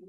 I'm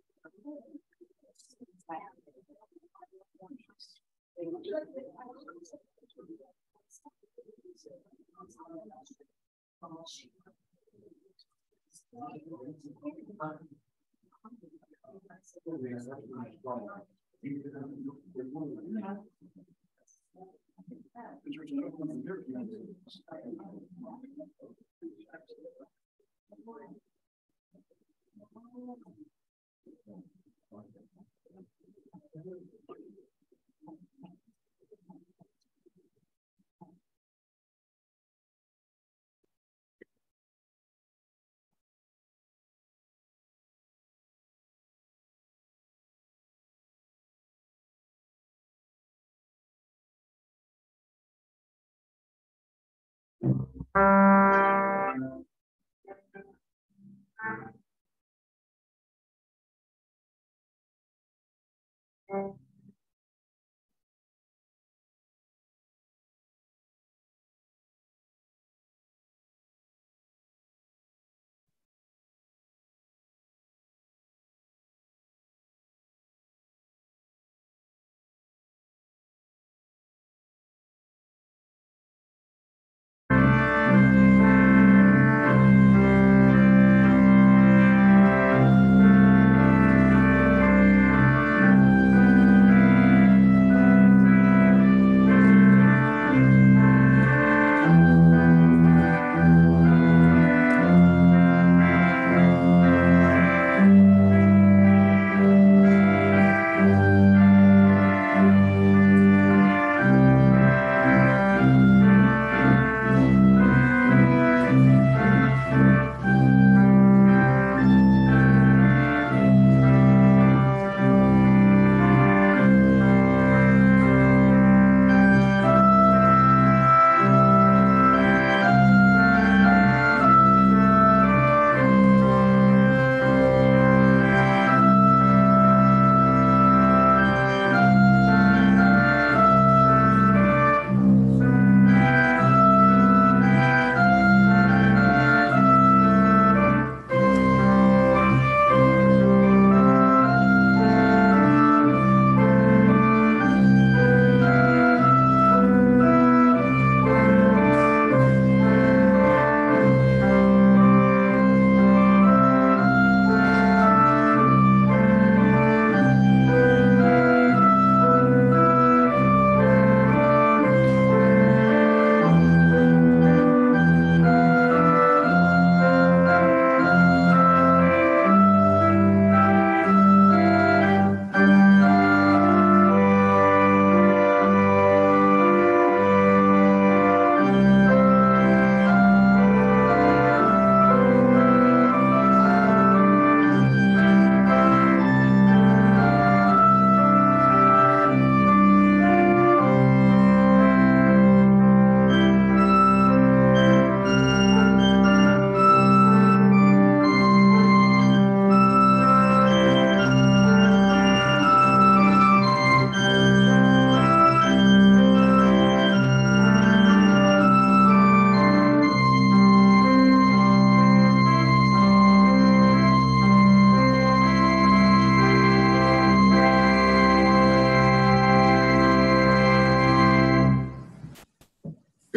Thank. Thank you.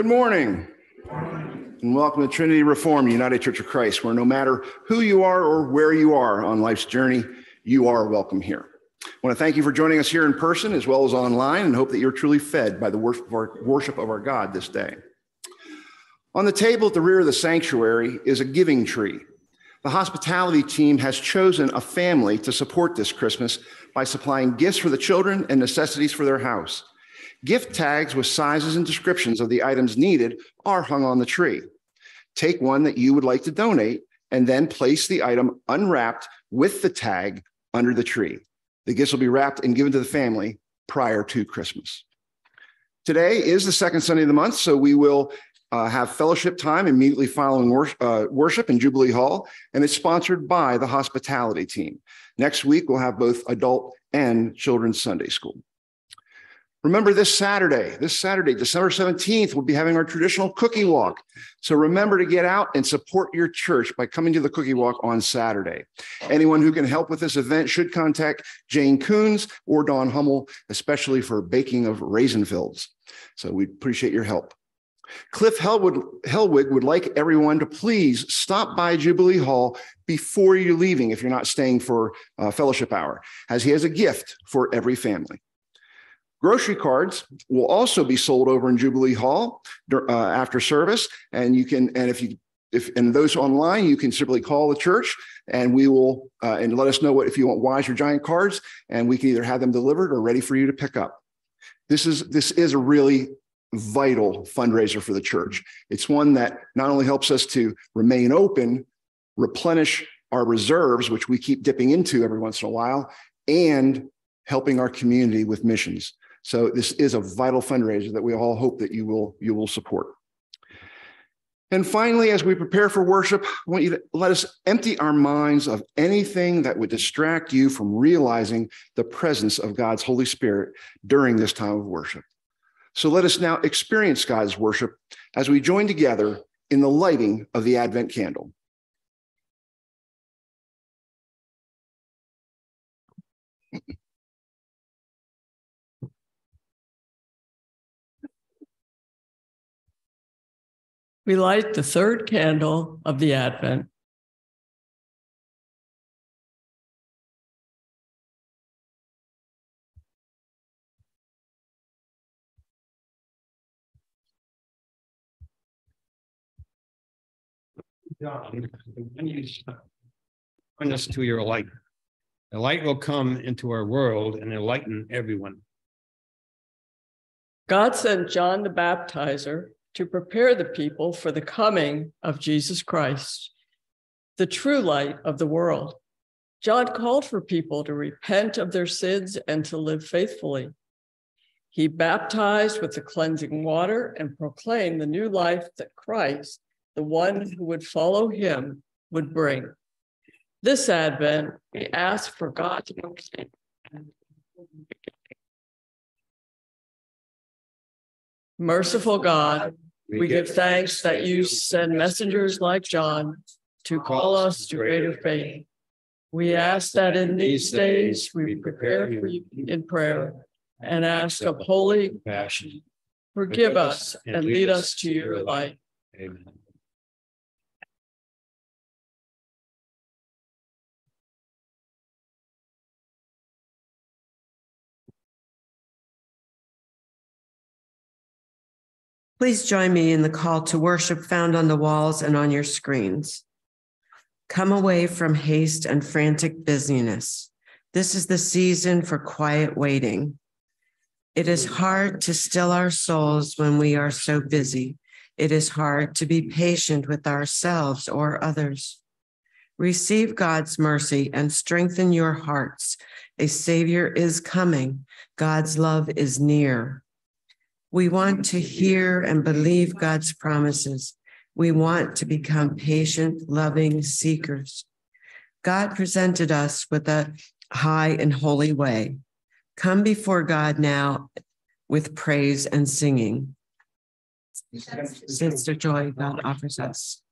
Good morning. And welcome to Trinity Reform United Church of Christ, where no matter who you are or where you are on life's journey, you are welcome here. I want to thank you for joining us here in person as well as online and hope that you're truly fed by the worship of our, worship of our God this day. On the table at the rear of the sanctuary is a giving tree. The hospitality team has chosen a family to support this Christmas by supplying gifts for the children and necessities for their house. Gift tags with sizes and descriptions of the items needed are hung on the tree. Take one that you would like to donate and then place the item unwrapped with the tag under the tree. The gifts will be wrapped and given to the family prior to Christmas. Today is the second Sunday of the month, so we will uh, have fellowship time immediately following worship, uh, worship in Jubilee Hall, and it's sponsored by the hospitality team. Next week, we'll have both adult and children's Sunday school. Remember this Saturday, this Saturday, December 17th, we'll be having our traditional cookie walk. So remember to get out and support your church by coming to the cookie walk on Saturday. Anyone who can help with this event should contact Jane Coons or Don Hummel, especially for baking of raisin fills. So we appreciate your help. Cliff Helwood, Helwig would like everyone to please stop by Jubilee Hall before you're leaving if you're not staying for uh, fellowship hour, as he has a gift for every family. Grocery cards will also be sold over in Jubilee Hall uh, after service, and you can and if you if and those online, you can simply call the church, and we will uh, and let us know what if you want Weis or giant cards, and we can either have them delivered or ready for you to pick up. This is this is a really vital fundraiser for the church. It's one that not only helps us to remain open, replenish our reserves, which we keep dipping into every once in a while, and helping our community with missions. So this is a vital fundraiser that we all hope that you will you will support. And finally, as we prepare for worship, I want you to let us empty our minds of anything that would distract you from realizing the presence of God's Holy Spirit during this time of worship. So let us now experience God's worship as we join together in the lighting of the Advent candle. We light the third candle of the Advent. John, when you point us to your light, the light will come into our world and enlighten everyone. God sent John the Baptizer to prepare the people for the coming of Jesus Christ, the true light of the world. John called for people to repent of their sins and to live faithfully. He baptized with the cleansing water and proclaimed the new life that Christ, the one who would follow him, would bring. This Advent, we ask for God's mercy. Merciful God, we give thanks that you send messengers like John to call us to greater faith. We ask that in these days we prepare for you in prayer and ask of holy compassion. Forgive us and lead us to your light. Amen. Please join me in the call to worship found on the walls and on your screens. Come away from haste and frantic busyness. This is the season for quiet waiting. It is hard to still our souls when we are so busy. It is hard to be patient with ourselves or others. Receive God's mercy and strengthen your hearts. A Savior is coming. God's love is near. We want to hear and believe God's promises. We want to become patient, loving seekers. God presented us with a high and holy way. Come before God now with praise and singing. Since the joy God offers us.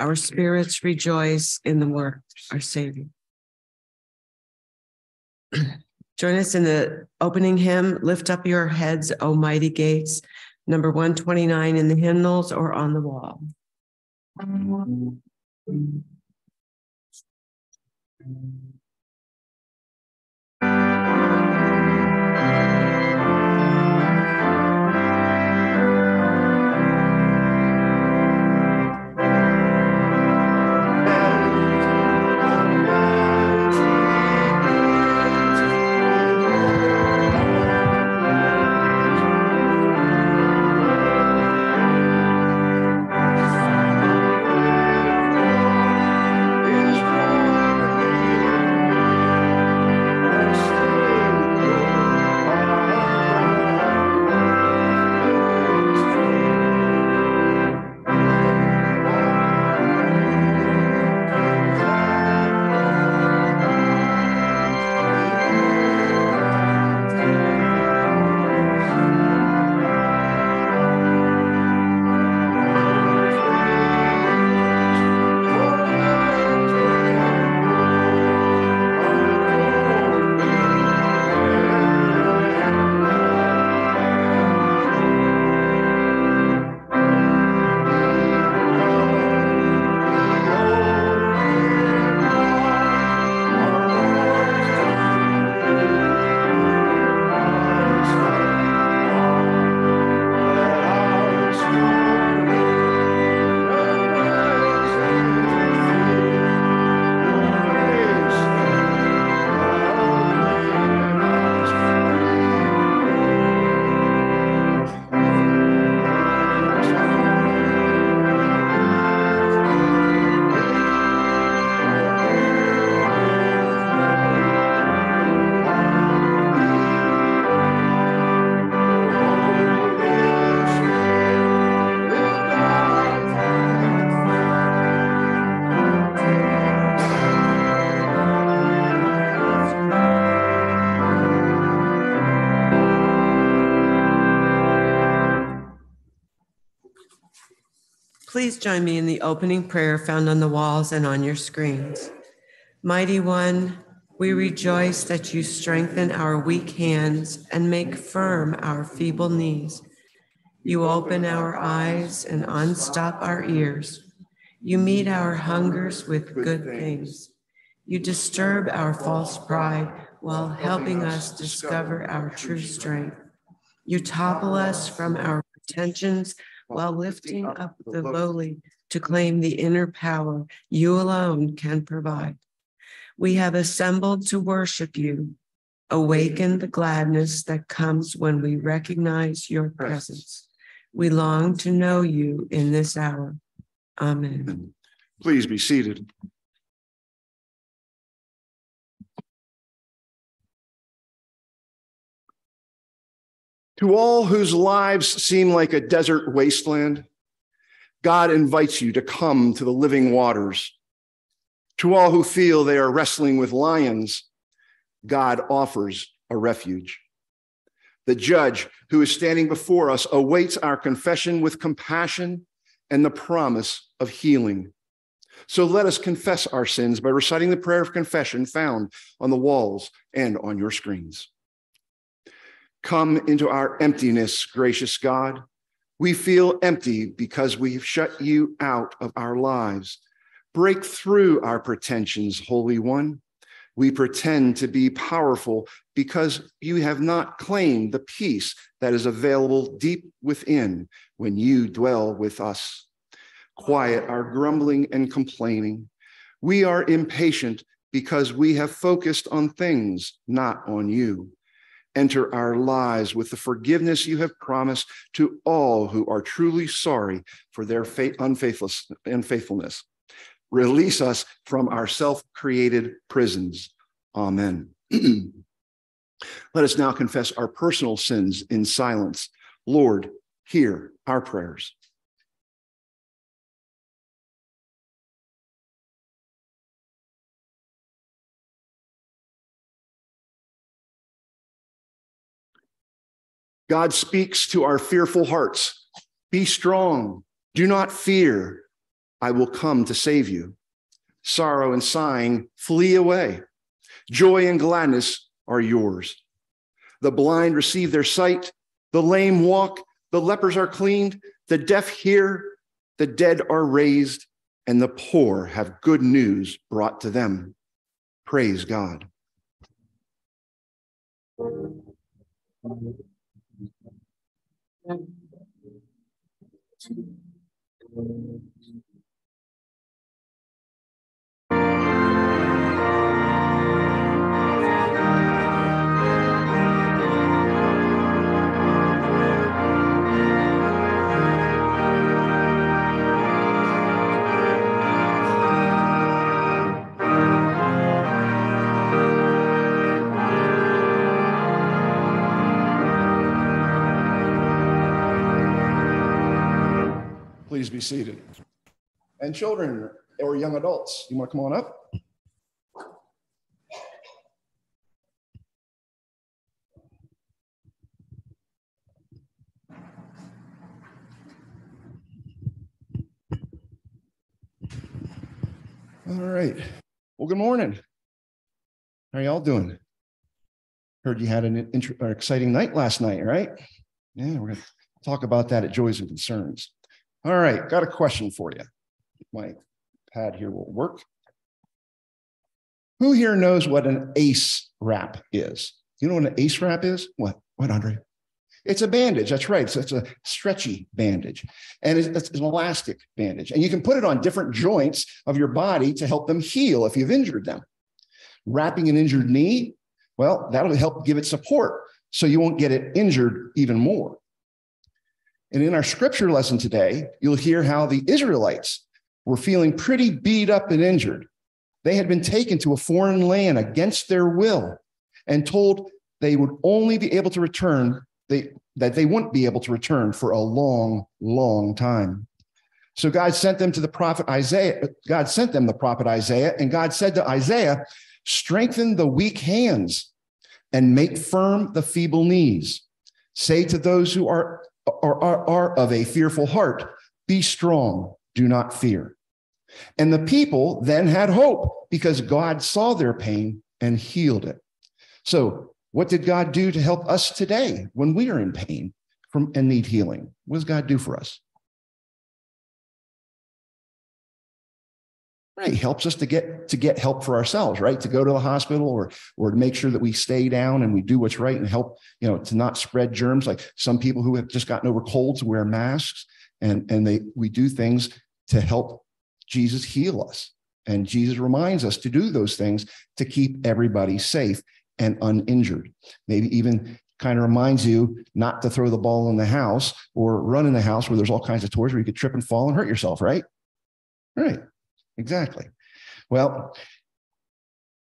Our spirits rejoice in the work, our Savior. Join us in the opening hymn, Lift Up Your Heads, O Mighty Gates. number 129 in the hymnals or on the wall. Please join me in the opening prayer found on the walls and on your screens. Mighty One, we rejoice that you strengthen our weak hands and make firm our feeble knees. You open our eyes and unstop our ears. You meet our hungers with good things. You disturb our false pride while helping us discover our true strength. You topple us from our pretensions while lifting uh, up the lowly to claim the inner power you alone can provide. We have assembled to worship you. Awaken the gladness that comes when we recognize your presence. We long to know you in this hour. Amen. Please be seated. To all whose lives seem like a desert wasteland, God invites you to come to the living waters. To all who feel they are wrestling with lions, God offers a refuge. The judge who is standing before us awaits our confession with compassion and the promise of healing. So let us confess our sins by reciting the prayer of confession found on the walls and on your screens. Come into our emptiness, gracious God. We feel empty because we've shut you out of our lives. Break through our pretensions, Holy One. We pretend to be powerful because you have not claimed the peace that is available deep within when you dwell with us. Quiet our grumbling and complaining. We are impatient because we have focused on things, not on you enter our lives with the forgiveness you have promised to all who are truly sorry for their unfaithfulness. Release us from our self created prisons. Amen. Let us now confess our personal sins in silence. Lord, hear our prayers. God speaks to our fearful hearts Be strong, do not fear. I will come to save you. Sorrow and sighing flee away. Joy and gladness are yours. The blind receive their sight, the lame walk, the lepers are cleaned, the deaf hear, the dead are raised, and the poor have good news brought to them. Praise God. Thank you. Please be seated. And children or young adults, you want to come on up? All right. Well, good morning. How are y'all doing? Heard you had an, an uh, exciting night last night, right? Yeah, we're going to talk about that at Joys and Concerns. All right, got a question for you. My pad here will work. Who here knows what an ACE wrap is? You know what an ACE wrap is? What? What, Andre? It's a bandage. That's right. So it's a stretchy bandage, and it's, it's an elastic bandage, and you can put it on different joints of your body to help them heal if you've injured them. Wrapping an injured knee, well, that'll help give it support, so you won't get it injured even more. And in our scripture lesson today, you'll hear how the Israelites were feeling pretty beat up and injured. They had been taken to a foreign land against their will and told they would only be able to return, they, that they wouldn't be able to return for a long, long time. So God sent them to the prophet Isaiah. God sent them the prophet Isaiah, and God said to Isaiah, Strengthen the weak hands and make firm the feeble knees. Say to those who are are, are, are of a fearful heart. Be strong, do not fear. And the people then had hope because God saw their pain and healed it. So, what did God do to help us today when we are in pain from and need healing? What does God do for us? Right, he helps us to get to get help for ourselves, right? To go to the hospital or or to make sure that we stay down and we do what's right and help, you know, to not spread germs. Like some people who have just gotten over colds wear masks, and and they we do things to help Jesus heal us. And Jesus reminds us to do those things to keep everybody safe and uninjured. Maybe even kind of reminds you not to throw the ball in the house or run in the house where there's all kinds of toys where you could trip and fall and hurt yourself, right? Right. Exactly. Well,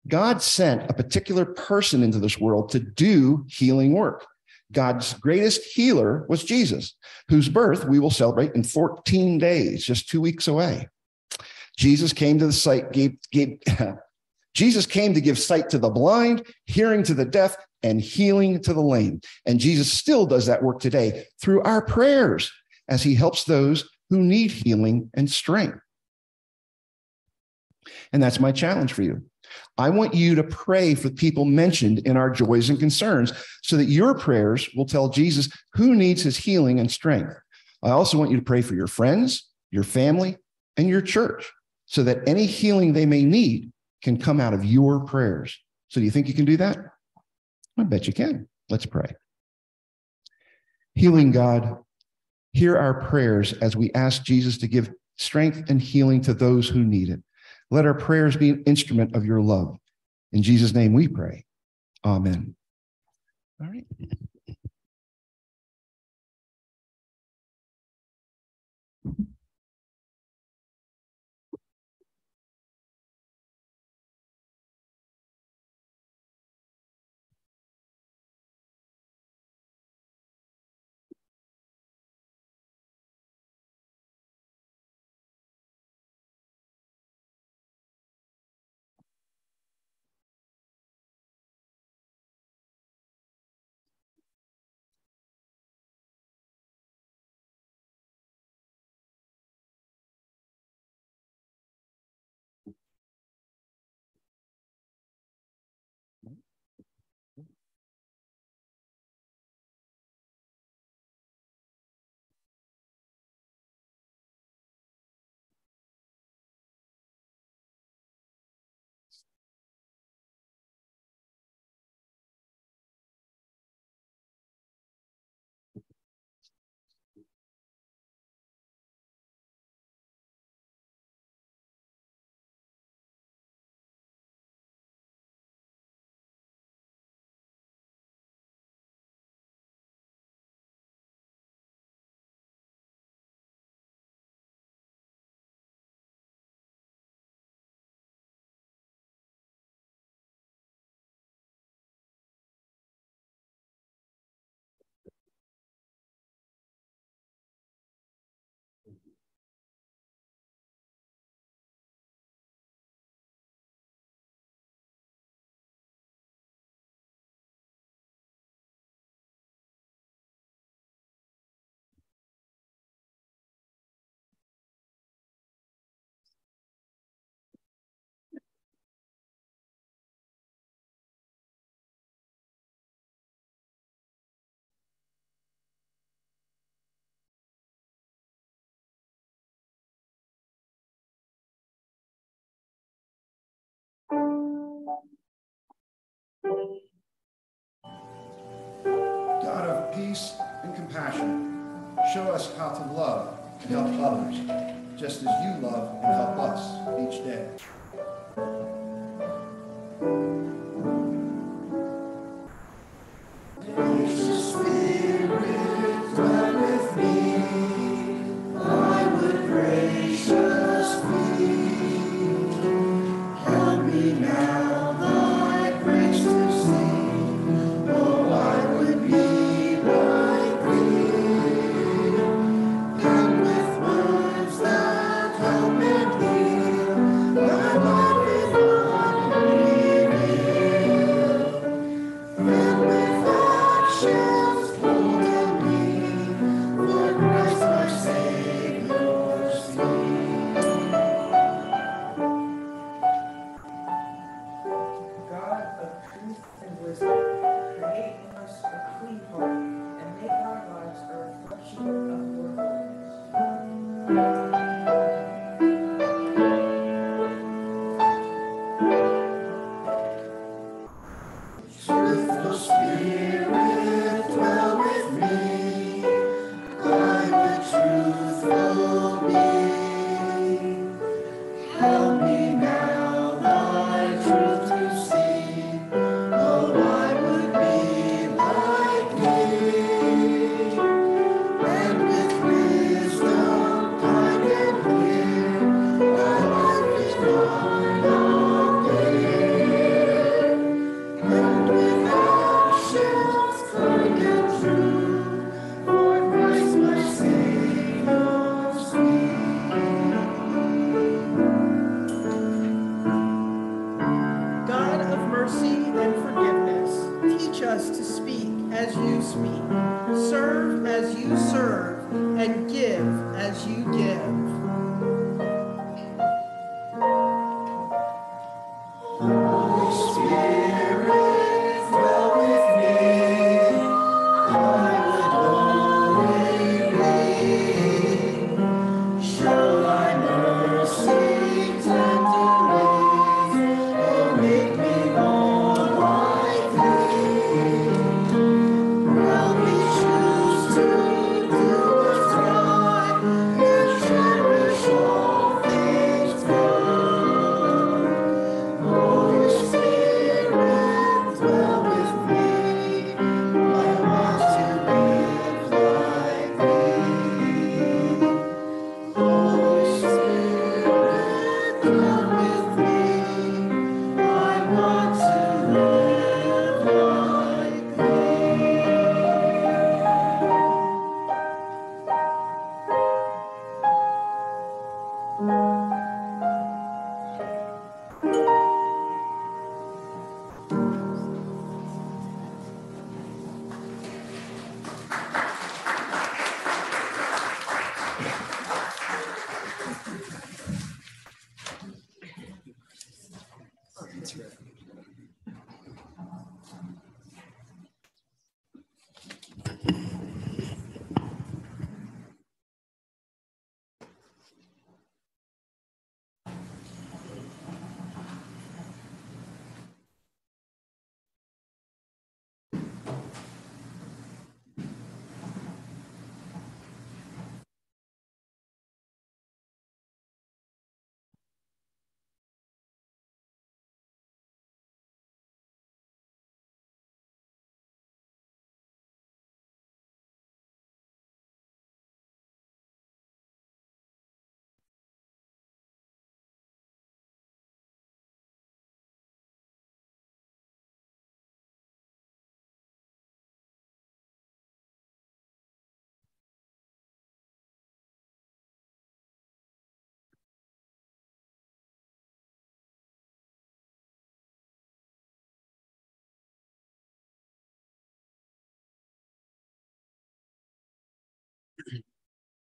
God sent a particular person into this world to do healing work. God's greatest healer was Jesus, whose birth we will celebrate in 14 days, just two weeks away. Jesus came to the site, gave, gave Jesus came to give sight to the blind, hearing to the deaf, and healing to the lame. And Jesus still does that work today through our prayers as he helps those who need healing and strength. And that's my challenge for you. I want you to pray for people mentioned in our joys and concerns so that your prayers will tell Jesus who needs his healing and strength. I also want you to pray for your friends, your family, and your church so that any healing they may need can come out of your prayers. So, do you think you can do that? I bet you can. Let's pray. Healing God, hear our prayers as we ask Jesus to give strength and healing to those who need it. Let our prayers be an instrument of your love. In Jesus' name we pray. Amen. All right. God of peace and compassion, show us how to love and help others, just as you love and help us each day. Holiness. God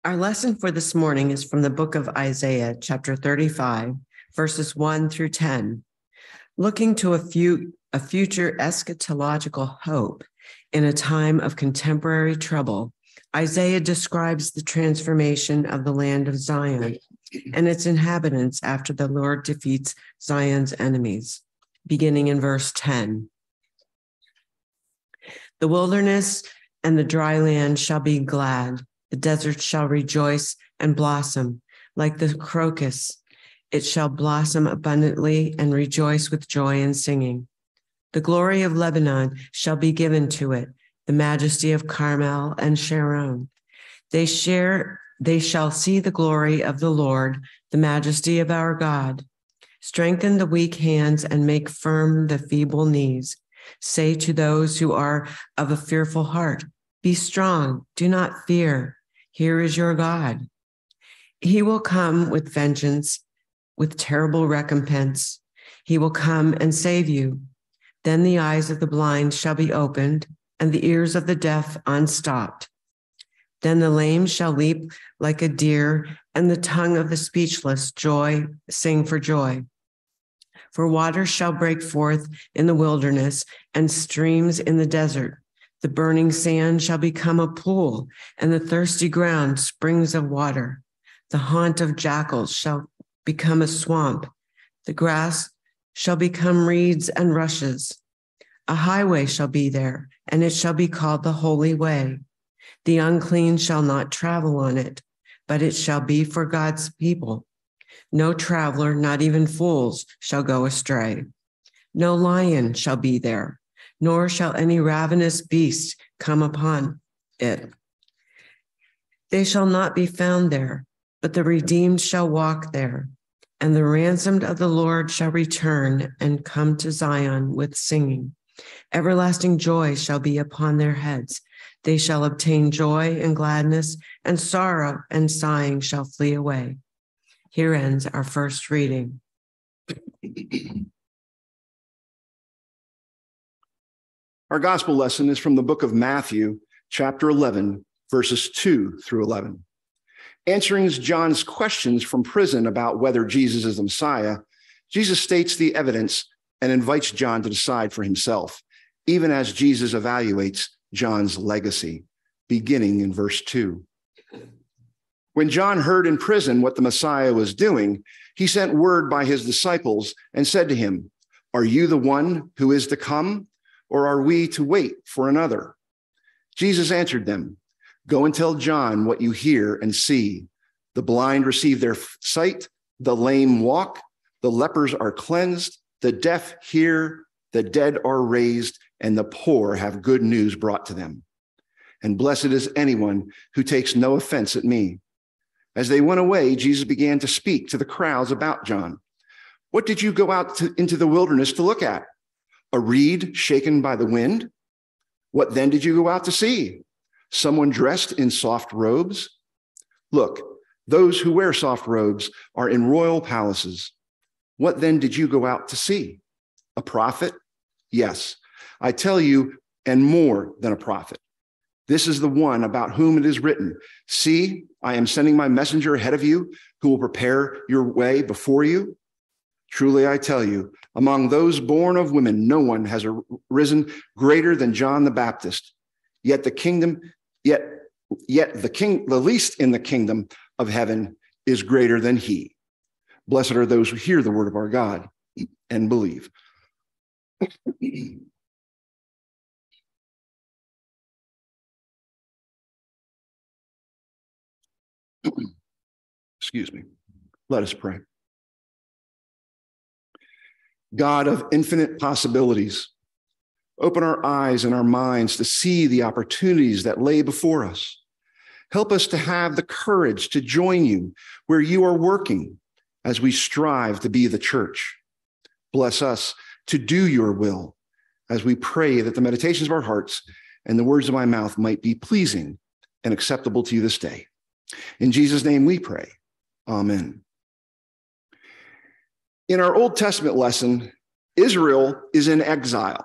Our lesson for this morning is from the book of Isaiah, chapter 35, verses 1 through 10. Looking to a few a future eschatological hope in a time of contemporary trouble, Isaiah describes the transformation of the land of Zion and its inhabitants after the Lord defeats Zion's enemies. beginning in verse 10. The wilderness and the dry land shall be glad. The desert shall rejoice and blossom like the crocus. It shall blossom abundantly and rejoice with joy and singing. The glory of Lebanon shall be given to it, the majesty of Carmel and Sharon. They share, they shall see the glory of the Lord, the majesty of our God. Strengthen the weak hands and make firm the feeble knees. Say to those who are of a fearful heart, Be strong, do not fear. Here is your God. He will come with vengeance, with terrible recompense. He will come and save you. Then the eyes of the blind shall be opened, and the ears of the deaf unstopped. Then the lame shall leap like a deer, and the tongue of the speechless joy sing for joy. For waters shall break forth in the wilderness and streams in the desert. The burning sand shall become a pool, and the thirsty ground springs of water. The haunt of jackals shall become a swamp. The grass shall become reeds and rushes. A highway shall be there, and it shall be called the Holy Way. The unclean shall not travel on it, but it shall be for God's people. No traveler, not even fools, shall go astray. No lion shall be there, nor shall any ravenous beast come upon it. They shall not be found there, but the redeemed shall walk there, and the ransomed of the Lord shall return and come to Zion with singing. Everlasting joy shall be upon their heads. They shall obtain joy and gladness, and sorrow and sighing shall flee away. Here ends our first reading. Our gospel lesson is from the book of Matthew, chapter 11, verses 2 through 11. Answering John's questions from prison about whether Jesus is the Messiah, Jesus states the evidence and invites John to decide for himself, even as Jesus evaluates John's legacy, beginning in verse 2. When John heard in prison what the Messiah was doing, he sent word by his disciples and said to him, Are you the one who is to come, or are we to wait for another? Jesus answered them, Go and tell John what you hear and see. The blind receive their sight, the lame walk, the lepers are cleansed, the deaf hear, the dead are raised, and the poor have good news brought to them. And blessed is anyone who takes no offense at me. As they went away, Jesus began to speak to the crowds about John. What did you go out to, into the wilderness to look at? A reed shaken by the wind? What then did you go out to see? Someone dressed in soft robes? Look, those who wear soft robes are in royal palaces. What then did you go out to see? A prophet? Yes, I tell you, and more than a prophet. This is the one about whom it is written See, I am sending my messenger ahead of you who will prepare your way before you. Truly, I tell you, among those born of women, no one has arisen greater than John the Baptist. Yet the kingdom, yet, yet the king, the least in the kingdom of heaven is greater than he. Blessed are those who hear the word of our God and believe. Excuse me. Let us pray. God of infinite possibilities, open our eyes and our minds to see the opportunities that lay before us. Help us to have the courage to join you where you are working as we strive to be the church. Bless us to do your will as we pray that the meditations of our hearts and the words of my mouth might be pleasing and acceptable to you this day. In Jesus' name we pray. Amen. In our Old Testament lesson, Israel is in exile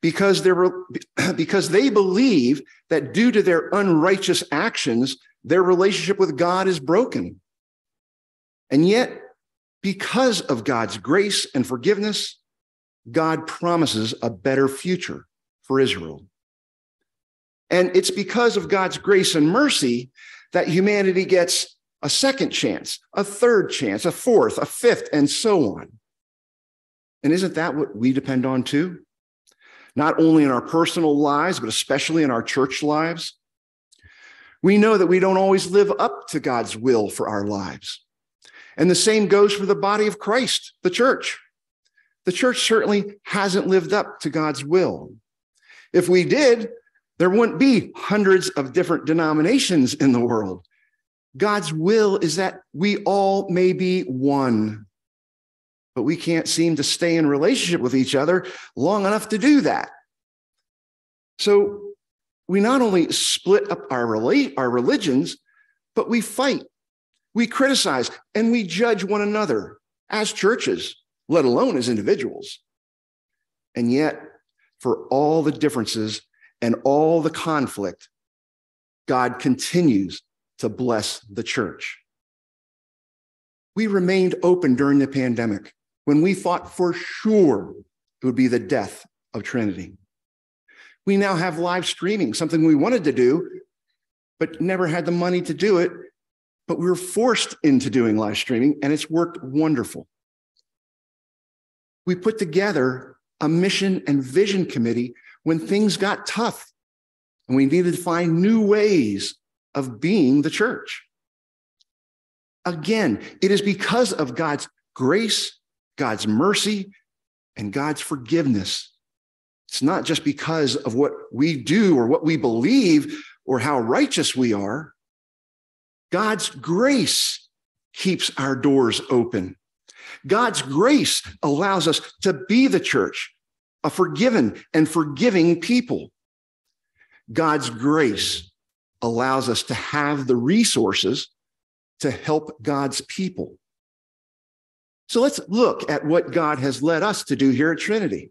because, they were, because they believe that due to their unrighteous actions, their relationship with God is broken. And yet, because of God's grace and forgiveness, God promises a better future for Israel. And it's because of God's grace and mercy that humanity gets a second chance, a third chance, a fourth, a fifth, and so on. And isn't that what we depend on too? Not only in our personal lives, but especially in our church lives. We know that we don't always live up to God's will for our lives. And the same goes for the body of Christ, the church. The church certainly hasn't lived up to God's will. If we did, there wouldn't be hundreds of different denominations in the world. God's will is that we all may be one, but we can't seem to stay in relationship with each other long enough to do that. So we not only split up our, rela- our religions, but we fight, we criticize, and we judge one another as churches, let alone as individuals. And yet, for all the differences and all the conflict, God continues to bless the church. We remained open during the pandemic when we thought for sure it would be the death of Trinity. We now have live streaming, something we wanted to do, but never had the money to do it. But we were forced into doing live streaming, and it's worked wonderful. We put together a mission and vision committee when things got tough and we needed to find new ways of being the church. Again, it is because of God's grace, God's mercy, and God's forgiveness. It's not just because of what we do or what we believe or how righteous we are. God's grace keeps our doors open. God's grace allows us to be the church, a forgiven and forgiving people. God's grace allows us to have the resources to help God's people. So let's look at what God has led us to do here at Trinity.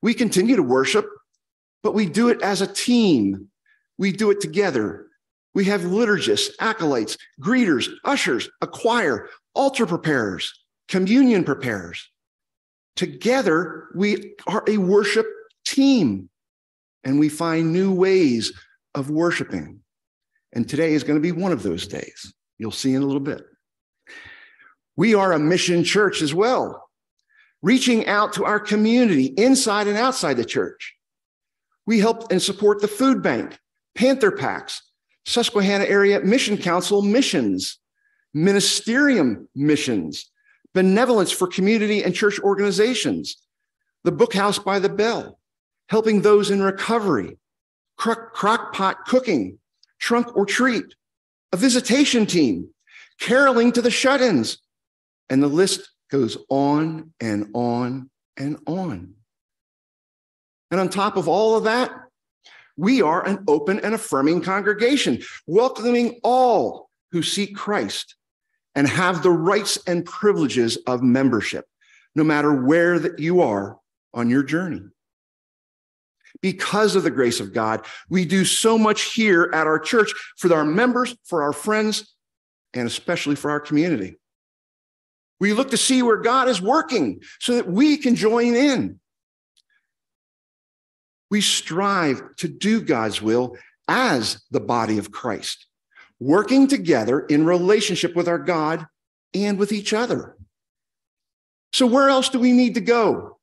We continue to worship, but we do it as a team. We do it together. We have liturgists, acolytes, greeters, ushers, a choir, altar preparers, communion preparers. Together, we are a worship team and we find new ways of worshiping. And today is going to be one of those days. You'll see in a little bit. We are a mission church as well, reaching out to our community inside and outside the church. We help and support the food bank, Panther Packs, Susquehanna Area Mission Council missions, ministerium missions, benevolence for community and church organizations, the Book House by the Bell, helping those in recovery, crock, pot cooking, trunk or treat, a visitation team, caroling to the shut ins. And the list goes on and on and on. And on top of all of that, we are an open and affirming congregation, welcoming all who seek Christ and have the rights and privileges of membership, no matter where that you are on your journey. Because of the grace of God, we do so much here at our church for our members, for our friends, and especially for our community. We look to see where God is working so that we can join in. We strive to do God's will as the body of Christ, working together in relationship with our God and with each other. So, where else do we need to go?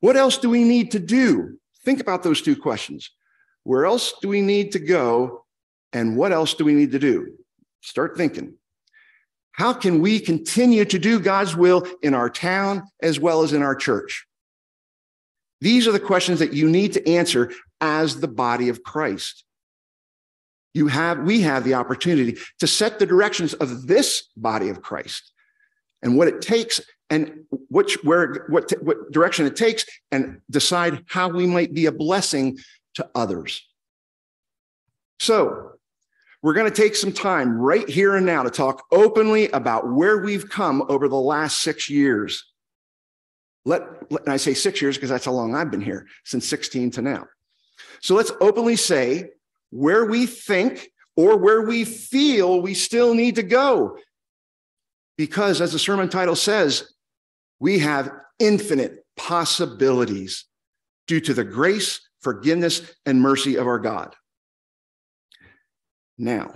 What else do we need to do? Think about those two questions. Where else do we need to go? And what else do we need to do? Start thinking. How can we continue to do God's will in our town as well as in our church? These are the questions that you need to answer as the body of Christ. You have, we have the opportunity to set the directions of this body of Christ and what it takes and which where what what direction it takes and decide how we might be a blessing to others. So we're going to take some time right here and now to talk openly about where we've come over the last six years. Let, let i say six years because that's how long i've been here since 16 to now. So let's openly say where we think or where we feel we still need to go. Because as the sermon title says we have infinite possibilities due to the grace, forgiveness, and mercy of our God. Now,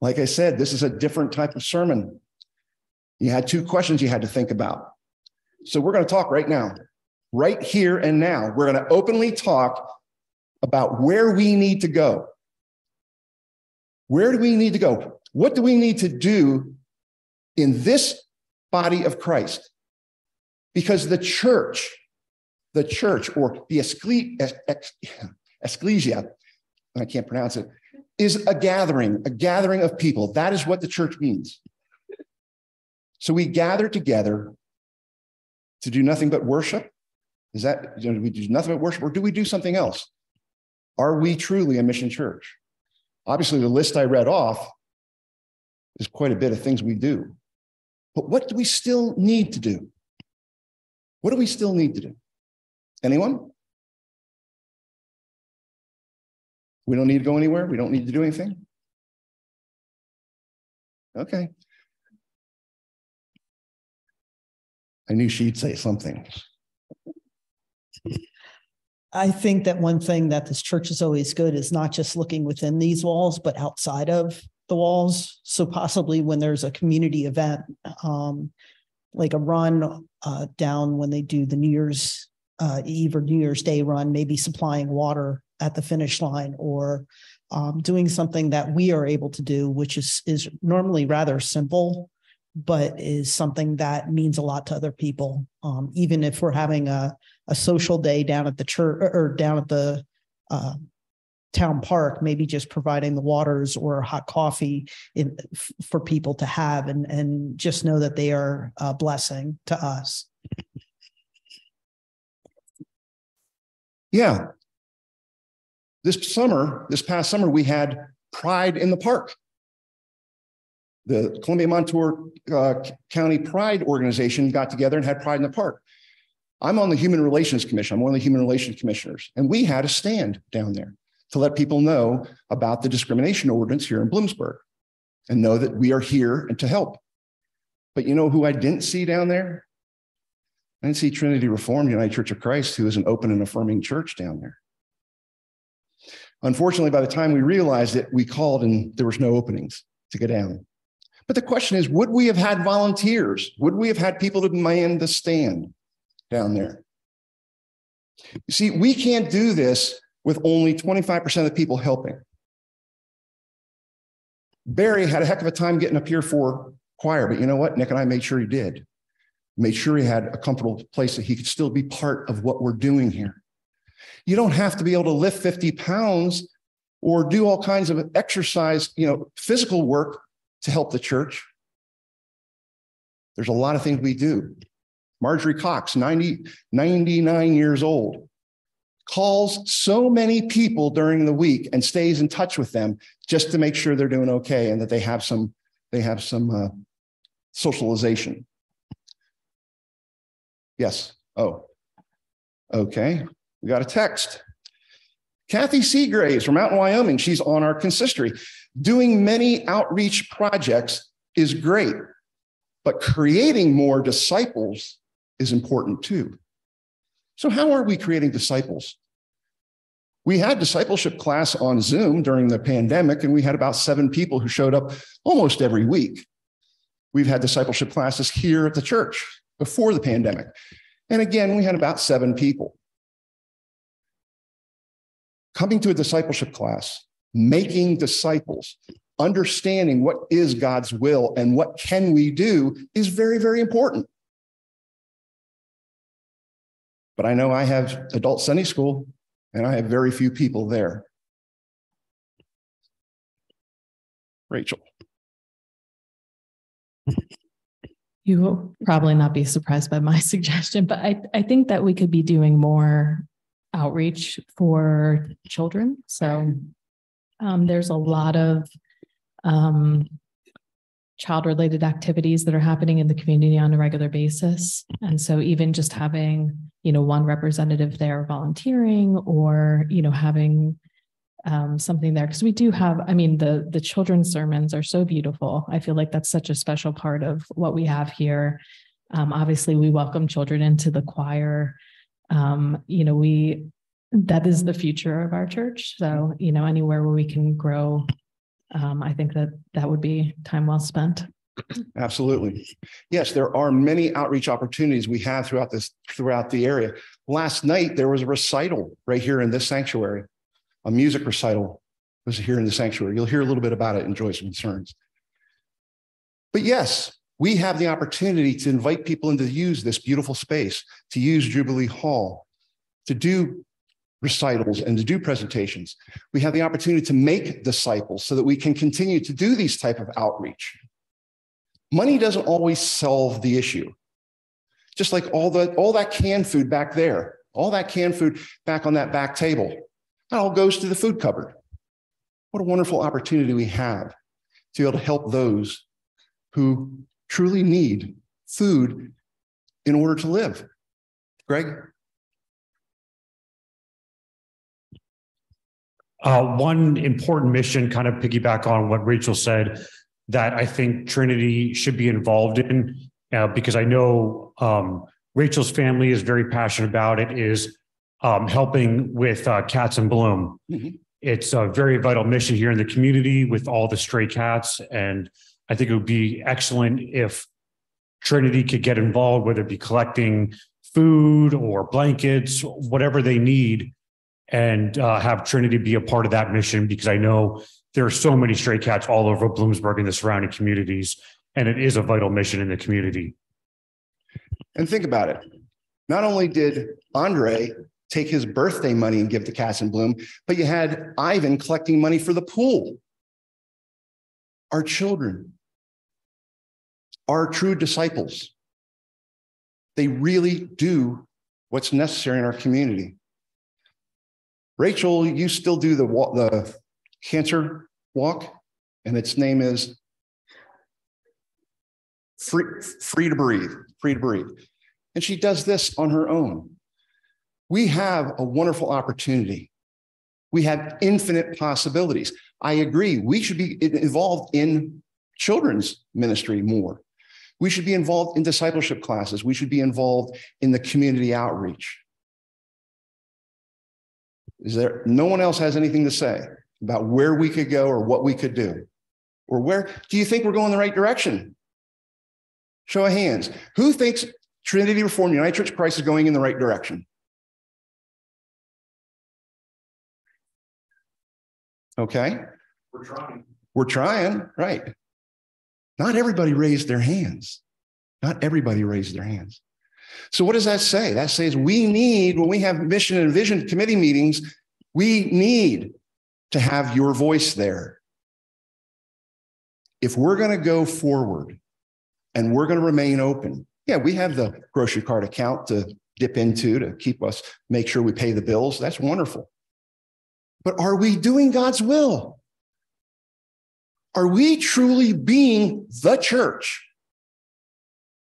like I said, this is a different type of sermon. You had two questions you had to think about. So we're going to talk right now, right here and now. We're going to openly talk about where we need to go. Where do we need to go? What do we need to do in this body of Christ? Because the church, the church, or the escle- es- ex- ecclesia, I can't pronounce it, is a gathering, a gathering of people. That is what the church means. So we gather together to do nothing but worship. Is that, do we do nothing but worship, or do we do something else? Are we truly a mission church? Obviously, the list I read off is quite a bit of things we do. But what do we still need to do? What do we still need to do? Anyone? We don't need to go anywhere. We don't need to do anything. Okay. I knew she'd say something. I think that one thing that this church is always good is not just looking within these walls, but outside of the walls. So possibly when there's a community event, um, like a run uh, down when they do the New Year's uh, Eve or New Year's Day run, maybe supplying water at the finish line or um, doing something that we are able to do, which is is normally rather simple, but is something that means a lot to other people. Um, even if we're having a a social day down at the church or down at the uh, town park, maybe just providing the waters or hot coffee in, f- for people to have and, and just know that they are a blessing to us. Yeah. This summer, this past summer, we had Pride in the Park. The Columbia Montour uh, County Pride Organization got together and had Pride in the Park. I'm on the Human Relations Commission. I'm one of the Human Relations Commissioners. And we had a stand down there to let people know about the discrimination ordinance here in Bloomsburg and know that we are here and to help. But you know who I didn't see down there? I didn't see Trinity Reformed United Church of Christ, who is an open and affirming church down there. Unfortunately, by the time we realized it, we called and there was no openings to go down. But the question is, would we have had volunteers? Would we have had people to man the stand down there? You see, we can't do this with only 25% of the people helping. Barry had a heck of a time getting up here for choir, but you know what? Nick and I made sure he did. Made sure he had a comfortable place that he could still be part of what we're doing here. You don't have to be able to lift 50 pounds or do all kinds of exercise, you know, physical work to help the church. There's a lot of things we do. Marjorie Cox, 90, 99 years old, calls so many people during the week and stays in touch with them just to make sure they're doing okay and that they have some they have some uh, socialization. Yes. Oh. Okay. We got a text. Kathy Seagraves from Mountain, Wyoming. She's on our consistory. Doing many outreach projects is great, but creating more disciples is important too. So, how are we creating disciples? We had discipleship class on Zoom during the pandemic, and we had about seven people who showed up almost every week. We've had discipleship classes here at the church before the pandemic. And again, we had about seven people. Coming to a discipleship class, making disciples, understanding what is God's will and what can we do is very, very important. But I know I have adult Sunday school and I have very few people there. Rachel. You will probably not be surprised by my suggestion, but I, I think that we could be doing more outreach for children. So um, there's a lot of um, child related activities that are happening in the community on a regular basis. And so even just having, you know, one representative there volunteering or, you know, having um, something there because we do have i mean the the children's sermons are so beautiful i feel like that's such a special part of what we have here um, obviously we welcome children into the choir um, you know we that is the future of our church. So, you know, anywhere where we can grow, um, I think that that would be time well spent. Absolutely. Yes, there are many outreach opportunities we have throughout this throughout the area. Last night there was a recital right here in this sanctuary. A music recital was here in the sanctuary. You'll hear a little bit about it in Joyce Concerns. But yes, we have the opportunity to invite people in to use this beautiful space, to use Jubilee Hall, to do recitals and to do presentations. We have the opportunity to make disciples so that we can continue to do these type of outreach. Money doesn't always solve the issue. Just like all the all that canned food back there, all that canned food back on that back table, that all goes to the food cupboard. What a wonderful opportunity we have to be able to help those who truly need food in order to live. Greg? Uh, one important mission, kind of piggyback on what Rachel said, that I think Trinity should be involved in, uh, because I know um, Rachel's family is very passionate about it, is um, helping with uh, Cats in Bloom. Mhm. It's a very vital mission here in the community with all the stray cats. And I think it would be excellent if Trinity could get involved, whether it be collecting food or blankets, whatever they need, and uh, have Trinity be a part of that mission because I know there are so many stray cats all over Bloomsburg and the surrounding communities, and it is a vital mission in the community. And think about it. Not only did Andre take his birthday money and give to Cats in Bloom, but you had Ivan collecting money for the pool. Our children are true disciples. They really do what's necessary in our community. Rachel, you still do the the cancer walk, and its name is free, free to breathe, free to breathe. And she does this on her own. We have a wonderful opportunity. We have infinite possibilities. I agree. We should be involved in children's ministry more. We should be involved in discipleship classes. We should be involved in the community outreach. Is there no one else has anything to say about where we could go or what we could do? Or where do you think we're going the right direction? Show of hands. Who thinks Trinity Reformed United Church Christ is going in the right direction? Okay. We're trying. We're trying, right? Not everybody raised their hands. Not everybody raised their hands. So, what does that say? That says we need, when we have mission and vision committee meetings, we need to have your voice there. If we're going to go forward and we're going to remain open, yeah, we have the grocery card account to dip into to keep us, make sure we pay the bills. That's wonderful. But are we doing God's will? Are we truly being the church?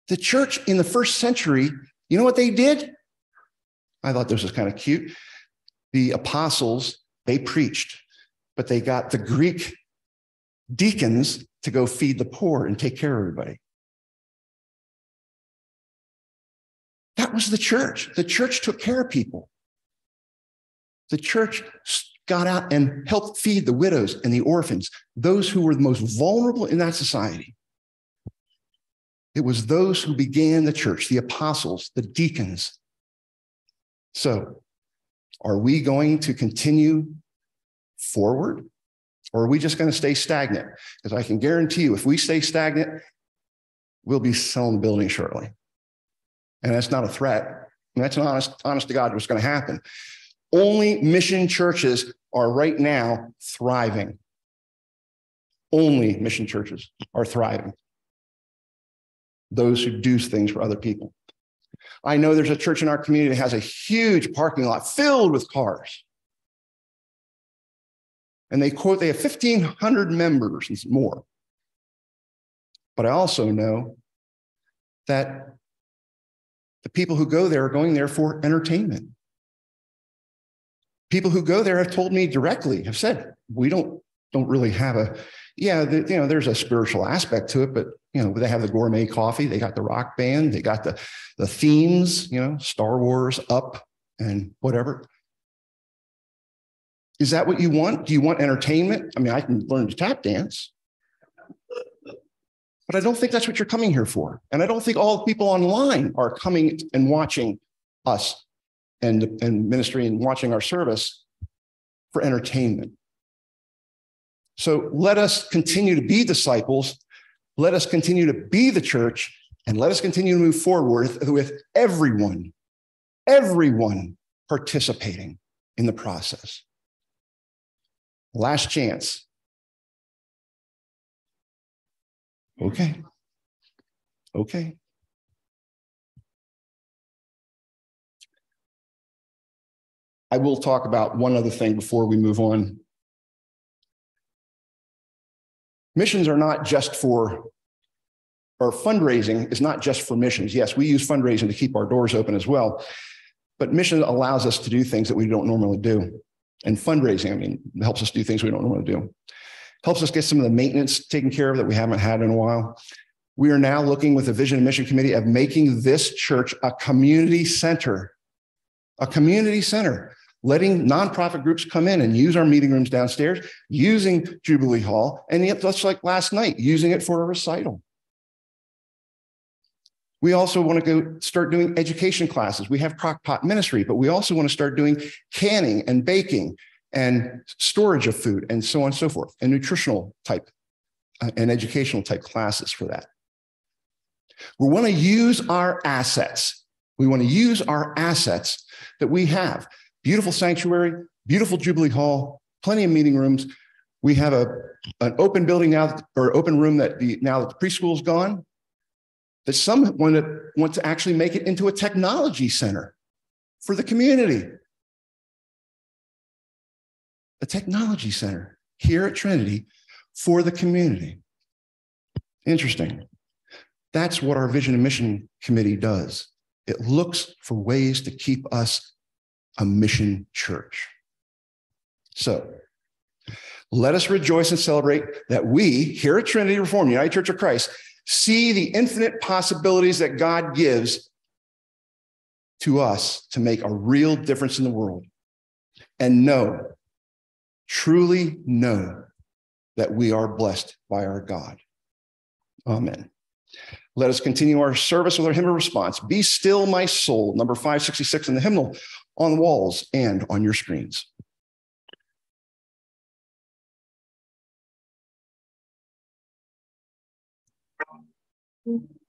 The church in the first century, you know what they did? I thought this was kind of cute. The apostles, they preached, but they got the Greek deacons to go feed the poor and take care of everybody. That was the church. The church took care of people. The church got out and helped feed the widows and the orphans, those who were the most vulnerable in that society. It was those who began the church, the apostles, the deacons. So, are we going to continue forward or are we just going to stay stagnant? Because I can guarantee you, if we stay stagnant, we'll be selling the building shortly. And that's not a threat. That's an honest, honest to God, what's going to happen. Only mission churches are right now thriving. Only mission churches are thriving. Those who do things for other people. I know there's a church in our community that has a huge parking lot filled with cars. And they quote, they have 1,500 members and more. But I also know that the people who go there are going there for entertainment. People who go there have told me directly, have said, we don't don't really have a yeah, the, you know, there's a spiritual aspect to it, but you know, they have the gourmet coffee, they got the rock band, they got the the themes, you know, Star Wars, up, and whatever. Is that what you want? Do you want entertainment? I mean, I can learn to tap dance. But I don't think that's what you're coming here for. And I don't think all the people online are coming and watching us and, and ministry and watching our service for entertainment. So let us continue to be disciples. Let us continue to be the church and let us continue to move forward with, with everyone, everyone participating in the process. Last chance. Okay. Okay. I will talk about one other thing before we move on. Missions are not just for, or fundraising is not just for missions. Yes, we use fundraising to keep our doors open as well, but mission allows us to do things that we don't normally do. And fundraising, I mean, helps us do things we don't normally do. Helps us get some of the maintenance taken care of that we haven't had in a while. We are now looking with the Vision and Mission Committee of making this church a community center, a community center, letting nonprofit groups come in and use our meeting rooms downstairs, using Jubilee Hall, and yet, just like last night, using it for a recital. We also want to go start doing education classes. We have crockpot ministry, but we also want to start doing canning and baking and storage of food and so on and so forth, and nutritional type uh, and educational type classes for that. We want to use our assets. We want to use our assets that we have. Beautiful sanctuary, beautiful Jubilee Hall, plenty of meeting rooms. We have a, an open building now, or open room that the, now that the preschool is gone, that some want to, want to actually make it into a technology center for the community. A technology center here at Trinity for the community. Interesting. That's what our Vision and Mission Committee does. It looks for ways to keep us a mission church. So let us rejoice and celebrate that we here at Trinity Reformed United Church of Christ see the infinite possibilities that God gives to us to make a real difference in the world and know, truly know that we are blessed by our God. Amen. Let us continue our service with our hymn of response. Be still, my soul, number 566 in the hymnal on the walls and on your screens. Thank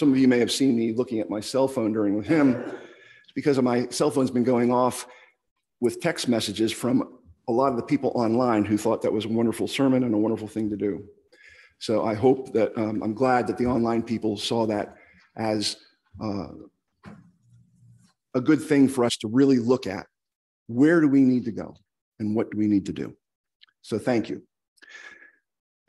Some of you may have seen me looking at my cell phone during the hymn. It's because of my cell phone's been going off with text messages from a lot of the people online who thought that was a wonderful sermon and a wonderful thing to do. So I hope that um, I'm glad that the online people saw that as uh, a good thing for us to really look at. Where do we need to go and what do we need to do? So thank you.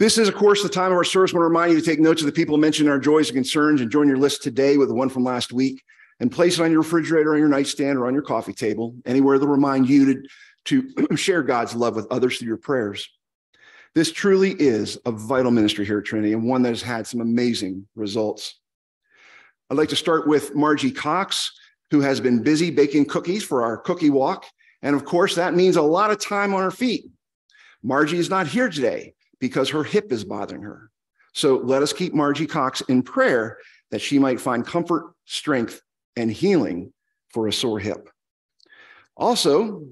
This is, of course, the time of our service. I want to remind you to take notes of the people mentioned in our joys and concerns and join your list today with the one from last week and place it on your refrigerator, on your nightstand, or on your coffee table, anywhere that'll remind you to, to share God's love with others through your prayers. This truly is a vital ministry here at Trinity and one that has had some amazing results. I'd like to start with Margie Cox, who has been busy baking cookies for our cookie walk. And of course, that means a lot of time on her feet. Margie is not here today because her hip is bothering her. So let us keep Margie Cox in prayer that she might find comfort, strength, and healing for a sore hip. Also,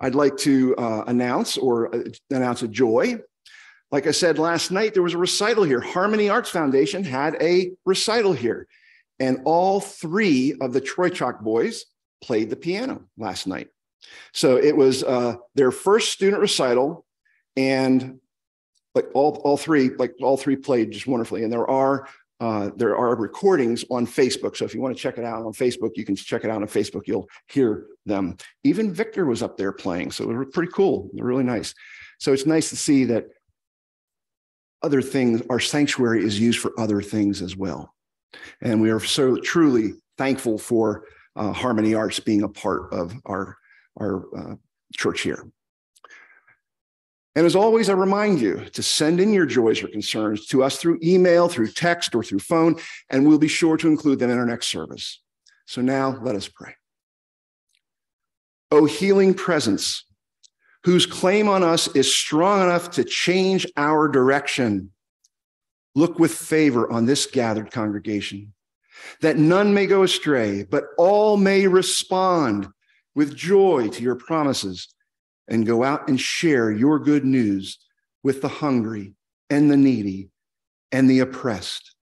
I'd like to uh, announce or uh, announce a joy. Like I said last night, there was a recital here. Harmony Arts Foundation had a recital here, and all three of the Troy Chalk boys played the piano last night. So it was uh, their first student recital, and like all, all three, like all three played just wonderfully. And there are uh, there are recordings on Facebook. So if you want to check it out on Facebook, you can check it out on Facebook. You'll hear them. Even Victor was up there playing. So it was pretty cool. Really nice. So it's nice to see that other things, our sanctuary is used for other things as well. And we are so truly thankful for uh, Harmony Arts being a part of our, our uh, church here. And as always, I remind you to send in your joys or concerns to us through email, through text, or through phone, and we'll be sure to include them in our next service. So now let us pray. O healing presence, whose claim on us is strong enough to change our direction, look with favor on this gathered congregation, that none may go astray, but all may respond with joy to your promises and go out and share your good news with the hungry and the needy and the oppressed.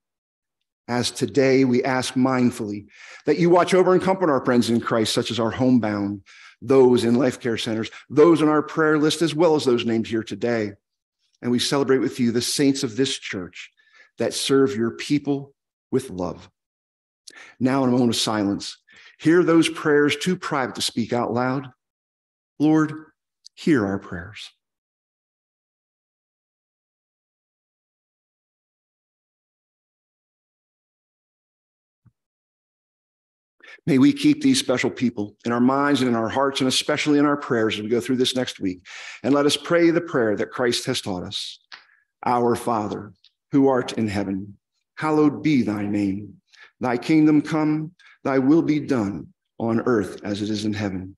As today we ask mindfully that you watch over and comfort our friends in Christ, such as our homebound, those in life care centers, those on our prayer list, as well as those named here today. And we celebrate with you the saints of this church that serve your people with love. Now, in a moment of silence, hear those prayers too private to speak out loud. Lord, hear our prayers. May we keep these special people in our minds and in our hearts, and especially in our prayers as we go through this next week. And let us pray the prayer that Christ has taught us Our Father, who art in heaven, hallowed be thy name. Thy kingdom come, thy will be done on earth as it is in heaven.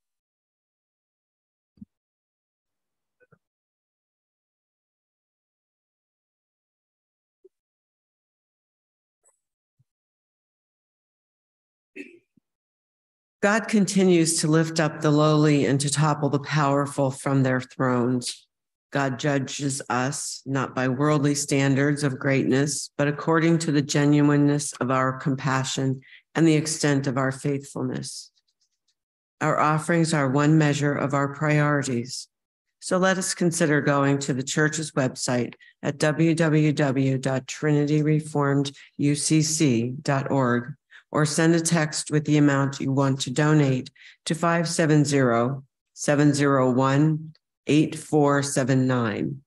God continues to lift up the lowly and to topple the powerful from their thrones. God judges us not by worldly standards of greatness, but according to the genuineness of our compassion and the extent of our faithfulness. Our offerings are one measure of our priorities. So let us consider going to the church's website at www.trinityreformeducc.org or send a text with the amount you want to donate to 570 701 8479.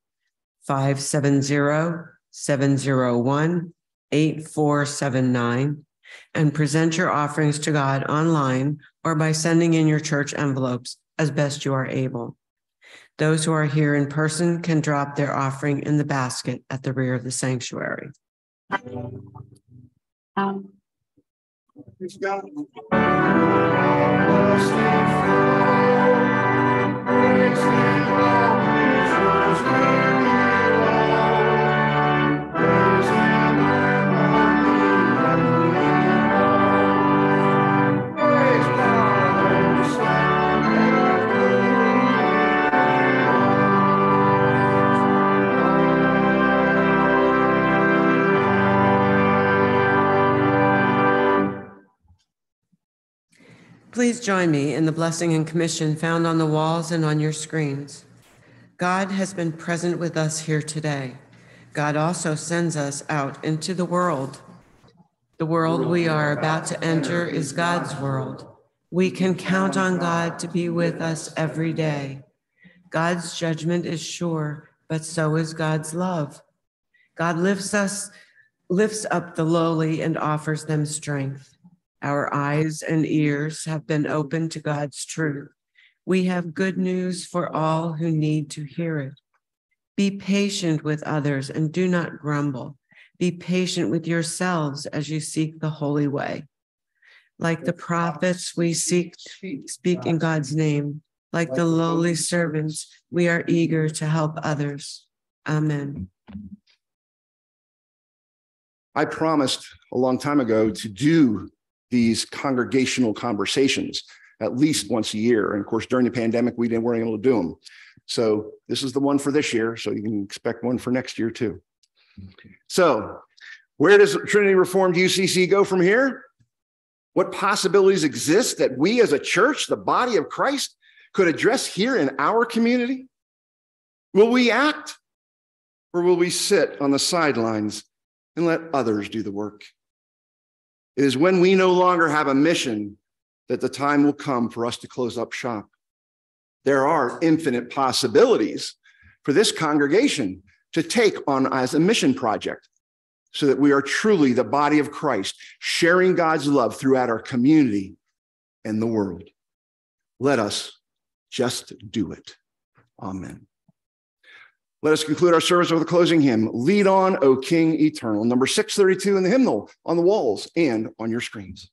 570 701 8479 and present your offerings to God online or by sending in your church envelopes as best you are able. Those who are here in person can drop their offering in the basket at the rear of the sanctuary. Um, Praise Please join me in the blessing and commission found on the walls and on your screens. God has been present with us here today. God also sends us out into the world. The world we are about to enter is God's world. We can count on God to be with us every day. God's judgment is sure, but so is God's love. God lifts us, lifts up the lowly and offers them strength. Our eyes and ears have been opened to God's truth. We have good news for all who need to hear it. Be patient with others and do not grumble. Be patient with yourselves as you seek the holy way. Like the prophets, we seek speak in God's name. Like the lowly servants, we are eager to help others. Amen. I promised a long time ago to do these congregational conversations at least once a year. And of course, during the pandemic, we didn't weren't able to do them. So this is the one for this year. So you can expect one for next year too. So where does Trinity Reformed UCC go from here? What possibilities exist that we as a church, the body of Christ, could address here in our community? Will we act or will we sit on the sidelines and let others do the work? It is when we no longer have a mission that the time will come for us to close up shop. There are infinite possibilities for this congregation to take on as a mission project so that we are truly the body of Christ, sharing God's love throughout our community and the world. Let us just do it. Amen. Let us conclude our service with a closing hymn Lead on, O King Eternal, number 632 in the hymnal on the walls and on your screens.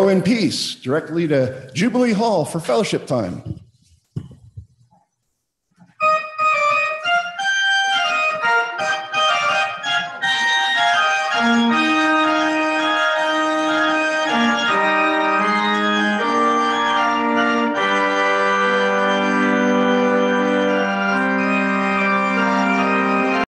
Go in peace directly to Jubilee Hall for fellowship time.